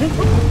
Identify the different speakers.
Speaker 1: Let's go.